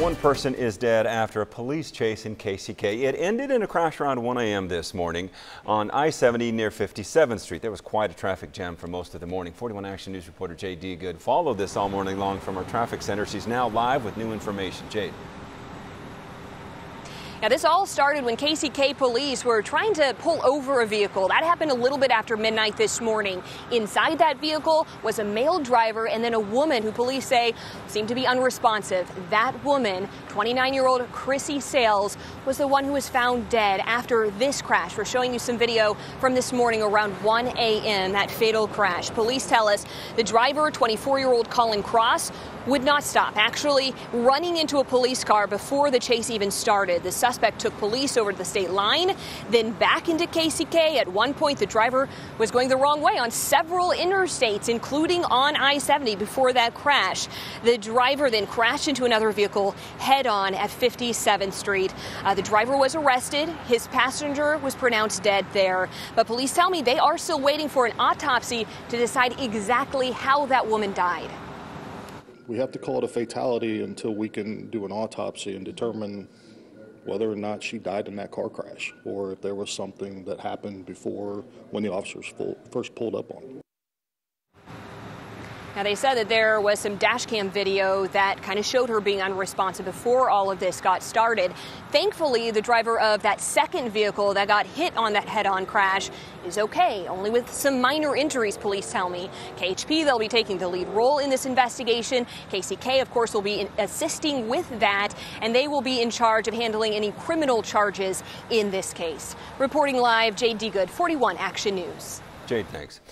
One person is dead after a police chase in KCK. It ended in a crash around 1 a.m. this morning on I-70 near 57th Street. There was quite a traffic jam for most of the morning. 41 Action News reporter Jade DeGood followed this all morning long from our traffic center. She's now live with new information. Jade. Now, this all started when KCK police were trying to pull over a vehicle. That happened a little bit after midnight this morning. Inside that vehicle was a male driver and then a woman who police say seemed to be unresponsive. That woman, 29 year old Chrissy Sales, was the one who was found dead after this crash. We're showing you some video from this morning around 1 a.m., that fatal crash. Police tell us the driver, 24 year old Colin Cross, would not stop, actually running into a police car before the chase even started. The suspect took police over to the state line, then back into KCK. At one point, the driver was going the wrong way on several interstates, including on I 70 before that crash. The driver then crashed into another vehicle head on at 57th Street. Uh, the driver was arrested. His passenger was pronounced dead there. But police tell me they are still waiting for an autopsy to decide exactly how that woman died. We have to call it a fatality until we can do an autopsy and determine whether or not she died in that car crash or if there was something that happened before when the officers full, first pulled up on her. Now, they said that there was some dash cam video that kind of showed her being unresponsive before all of this got started. Thankfully, the driver of that second vehicle that got hit on that head on crash is okay, only with some minor injuries, police tell me. KHP, they'll be taking the lead role in this investigation. KCK, of course, will be assisting with that, and they will be in charge of handling any criminal charges in this case. Reporting live, Jade. Good, 41 Action News. Jade, thanks.